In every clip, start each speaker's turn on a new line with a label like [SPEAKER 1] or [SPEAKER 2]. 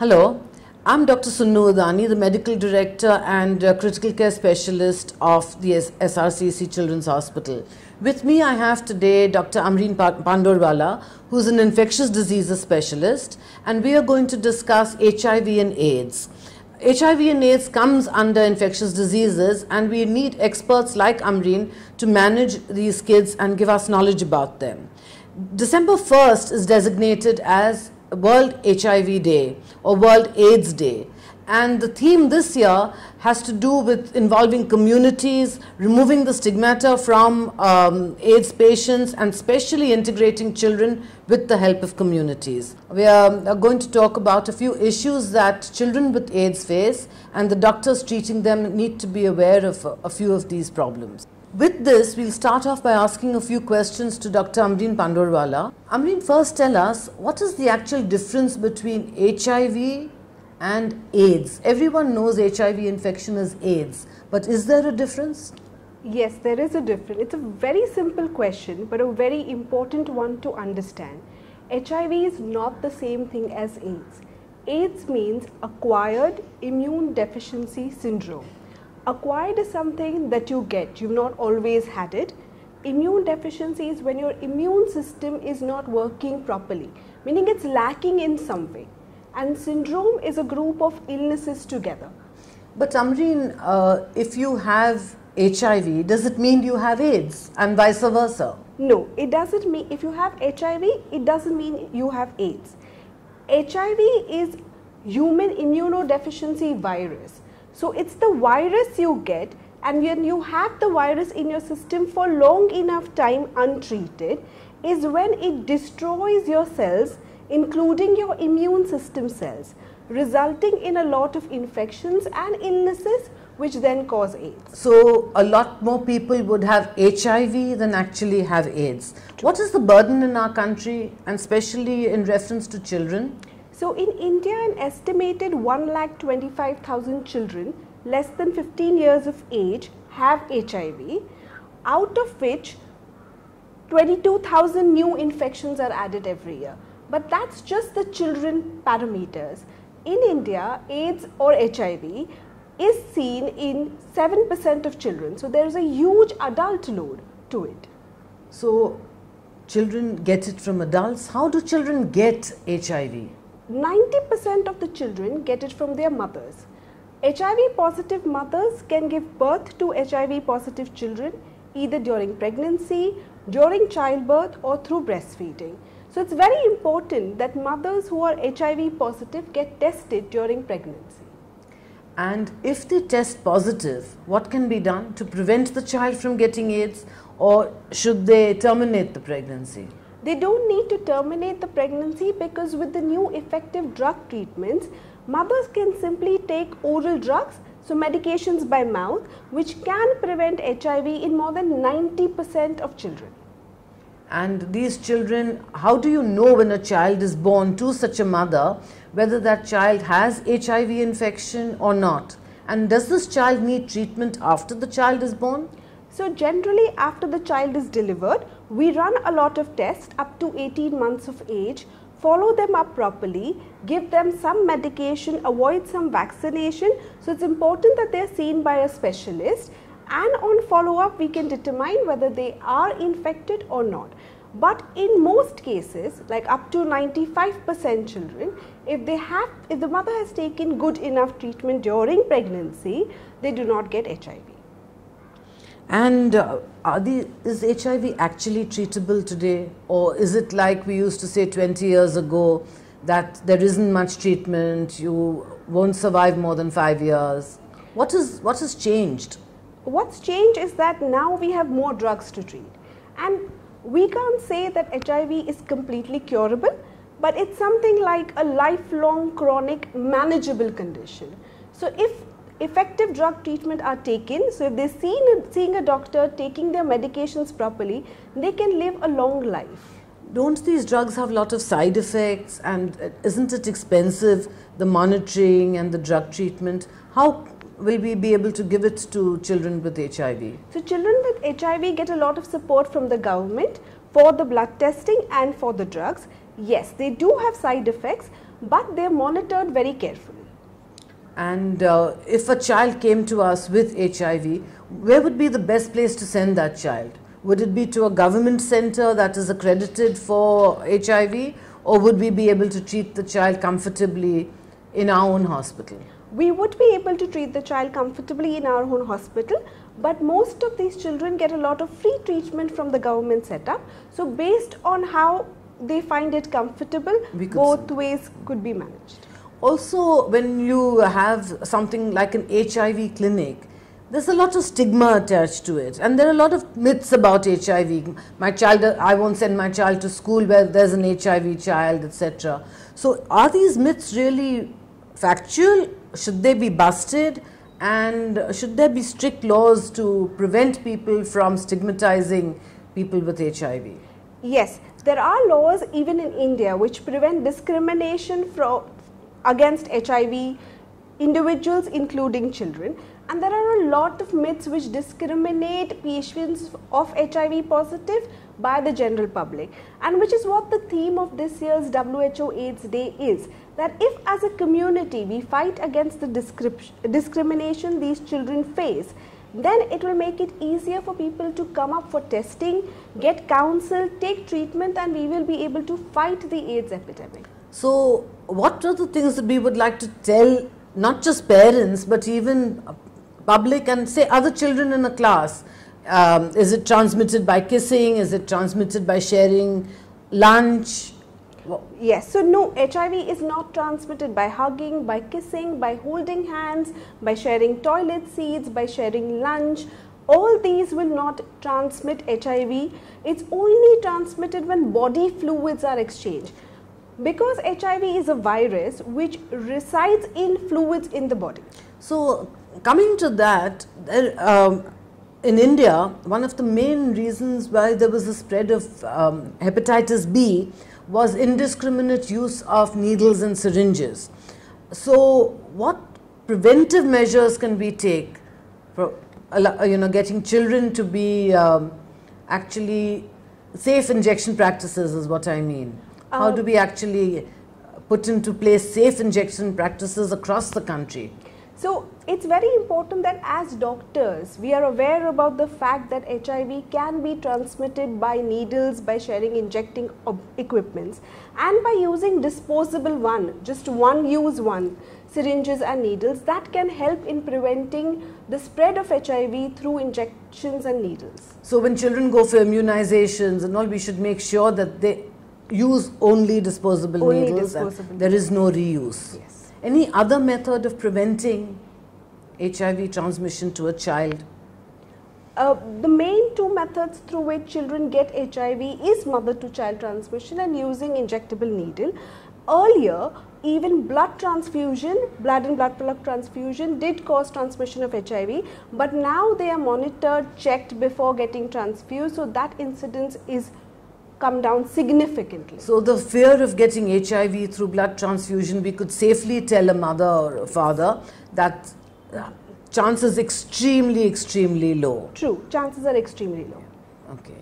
[SPEAKER 1] Hello, I'm Dr. Soonu Udani, the Medical Director and uh, Critical Care Specialist of the S- SRCC Children's Hospital. With me, I have today Dr. Ambreen Pa- Pandrowala, who's an infectious diseases specialist, and we are going to discuss HIV and AIDS. HIV and AIDS comes under infectious diseases, and we need experts like Ambreen to manage these kids and give us knowledge about them. December 1st is designated as World HIV Day or World AIDS Day. And the theme this year has to do with involving communities, removing the stigmata from um, AIDS patients, and especially integrating children with the help of communities. We are are going to talk about a few issues that children with AIDS face, and the doctors treating them need to be aware of a few of these problems. With this, we'll start off by asking a few questions to Dr. Ambreen Pandrowala. Ambreen, first tell us what is the actual difference between HIV and AIDS? Everyone knows HIV infection is AIDS, but is there a difference?
[SPEAKER 2] Yes, there is a difference. It's a very simple question, but a very important one to understand. HIV is not the same thing as AIDS. AIDS means acquired immune deficiency syndrome. Acquired is something that you get, you've not always had it. Immune deficiency is when your immune system is not working properly, meaning it's lacking in some way. And syndrome is a group of illnesses together.
[SPEAKER 1] But Ambreen, uh, if you have HIV, does it mean you have AIDS and vice versa?
[SPEAKER 2] No, it doesn't mean if you have HIV, it doesn't mean you have AIDS. HIV is human immunodeficiency virus. So it's the virus you get and when you have the virus in your system for long enough time untreated is when it destroys your cells including your immune system cells resulting in a lot of infections and illnesses which then cause AIDS.
[SPEAKER 1] So, a lot more people would have HIV than actually have AIDS. What is the burden in our country, and especially in reference to children?
[SPEAKER 2] So in India, an estimated 1,25,000 children less than 15 years of age have HIV, out of which 22,000 new infections are added every year. But that's just the children parameters. In India, AIDS or HIV is seen in 7% of children. So there's a huge adult load to it.
[SPEAKER 1] So, children get it from adults. How do children get HIV?
[SPEAKER 2] 90% of the children get it from their mothers. HIV positive mothers can give birth to HIV positive children either during pregnancy, during childbirth, or through breastfeeding. So it's very important that mothers who are HIV positive get tested during pregnancy.
[SPEAKER 1] And if they test positive, what can be done to prevent the child from getting AIDS, or should they terminate the pregnancy?
[SPEAKER 2] They don't need to terminate the pregnancy because with the new effective drug treatments, mothers can simply take oral drugs, so medications by mouth, which can prevent HIV in more than 90% of children.
[SPEAKER 1] And these children, how do you know when a child is born to such a mother whether that child has HIV infection or not? And does this child need treatment after the child is born?
[SPEAKER 2] So generally after the child is delivered, we run a lot of tests up to 18 months of age, follow them up properly, give them some medication, avoid some vaccination. So it's important that they're seen by a specialist and on follow up we can determine whether they are infected or not. But in most cases, like up to 95% children, if they have, if the mother has taken good enough treatment during pregnancy, they do not get HIV.
[SPEAKER 1] And uh, is HIV actually treatable today, or is it like we used to say 20 years ago that there isn't much treatment, you won't survive more than five years? What is what has changed?
[SPEAKER 2] What's changed is that now we have more drugs to treat, and we can't say that HIV is completely curable, but it's something like a lifelong chronic manageable condition. So if effective drug treatment are taken, so if they're seen, seeing a doctor, taking their medications properly, they can live a long life.
[SPEAKER 1] Don't these drugs have a lot of side effects and uh, isn't it expensive, the monitoring and the drug treatment? How will we be able to give it to children with HIV?
[SPEAKER 2] So children with HIV get a lot of support from the government for the blood testing and for the drugs. Yes, they do have side effects, but they're monitored very carefully.
[SPEAKER 1] And uh, if a child came to us with HIV, where would be the best place to send that child? Would it be to a government center that is accredited for HIV, or would we be able to treat the child comfortably in our own hospital?
[SPEAKER 2] We would be able to treat the child comfortably in our own hospital, but most of these children get a lot of free treatment from the government setup. So, based on how they find it comfortable, both ways could be managed.
[SPEAKER 1] Also, when you have something like an HIV clinic, there's a lot of stigma attached to it, and there are a lot of myths about HIV. My child, I won't send my child to school where there's an HIV child, etc. So, are these myths really factual? Should they be busted? And should there be strict laws to prevent people from stigmatizing people with HIV?
[SPEAKER 2] Yes, there are laws even in India which prevent discrimination from against HIV individuals including children. And there are a lot of myths which discriminate patients of HIV positive by the general public. And which is what the theme of this year's WHO AIDS Day is. That if as a community we fight against the discrimination these children face then it will make it easier for people to come up for testing, get counsel, take treatment, and we will be able to fight the AIDS epidemic.
[SPEAKER 1] So, what are the things that we would like to tell not just parents but even public and say other children in a class? Um, is it transmitted by kissing? Is it transmitted by sharing lunch?
[SPEAKER 2] Yes, so no, HIV is not transmitted by hugging, by kissing, by holding hands, by sharing toilet seats, by sharing lunch. All these will not transmit HIV. It's only transmitted when body fluids are exchanged. Because HIV is a virus which resides in fluids in the body.
[SPEAKER 1] So, coming to that, um, in India, one of the main reasons why there was a spread of um, hepatitis B was indiscriminate use of needles and syringes. So, what preventive measures can we take for you know getting children to be um, actually safe injection practices is what I mean. How do we um, actually put into place safe injection practices across the country?
[SPEAKER 2] So it's very important that as doctors, we are aware about the fact that HIV can be transmitted by needles, by sharing injecting equipments, and by using disposable one, just one use one, syringes and needles that can help in preventing the spread of HIV through injections and needles.
[SPEAKER 1] So when children go for immunizations and all, we should make sure that they use only disposable
[SPEAKER 2] Only
[SPEAKER 1] needles and
[SPEAKER 2] disposable
[SPEAKER 1] there is no reuse.
[SPEAKER 2] Yes.
[SPEAKER 1] Any other method of preventing HIV transmission to a child?
[SPEAKER 2] Uh, the main two methods through which children get HIV is mother to child transmission and using injectable needle. Earlier, even blood transfusion, blood and blood product transfusion did cause transmission of HIV, but now they are monitored, checked before getting transfused, so that incidence is come down significantly.
[SPEAKER 1] So the fear of getting HIV through blood transfusion, we could safely tell a mother or a father that uh, chance extremely, extremely low.
[SPEAKER 2] True, chances are extremely low.
[SPEAKER 1] Okay.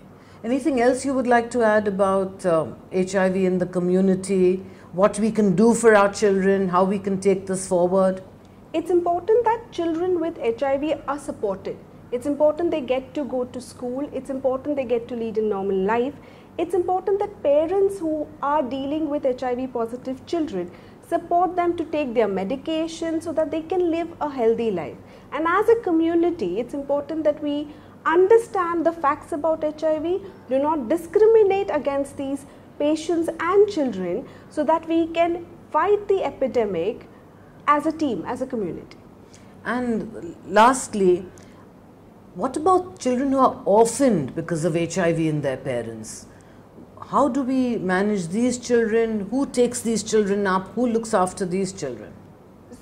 [SPEAKER 1] Anything else you would like to add about um HIV in the community? What we can do for our children? How we can take this forward?
[SPEAKER 2] It's important that children with HIV are supported. It's important they get to go to school. It's important they get to lead a normal life. It's important that parents who are dealing with HIV positive children support them to take their medication so that they can live a healthy life. And as a community, it's important that we understand the facts about HIV, do not discriminate against these patients and children so that we can fight the epidemic as a team, as a community.
[SPEAKER 1] And lastly, what about children who are orphaned because of HIV in their parents? How do we manage these children? Who takes these children up? Who looks after these children?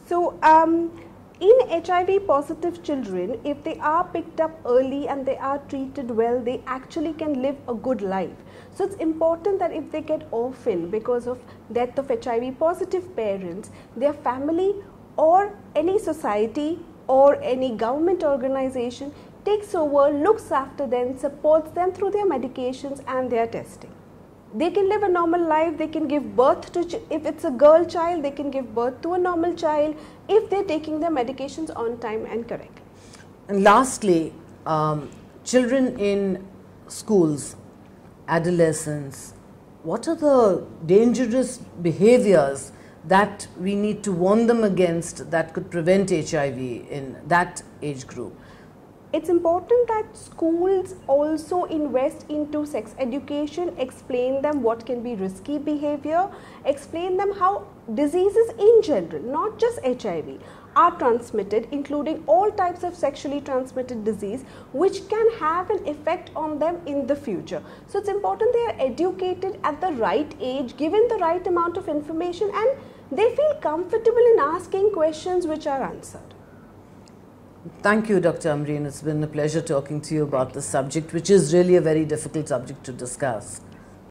[SPEAKER 2] So, um, in HIV positive children, if they are picked up early and they are treated well, they actually can live a good life. So, it's important that if they get orphaned because of death of HIV positive parents, their family or any society or any government organization takes over, looks after them, supports them through their medications and their testing. they can live a normal life they can give birth to if it's a girl child they can give birth to a normal child if they're taking their medications on time and correctly
[SPEAKER 1] And lastly, um, children in schools, adolescents, what are the dangerous behaviors that we need to warn them against that could prevent HIV in that age group?
[SPEAKER 2] It's important that schools also invest into sex education explain them what can be risky behavior explain them how diseases in general not just hiv are transmitted including all types of sexually transmitted disease which can have an effect on them in the future. So it's important they are educated at the right age given the right amount of information and they feel comfortable in asking questions which are answered
[SPEAKER 1] Thank you, Dr. Ambreen. It's been a pleasure talking to you about this subject, which is really a very difficult subject to discuss.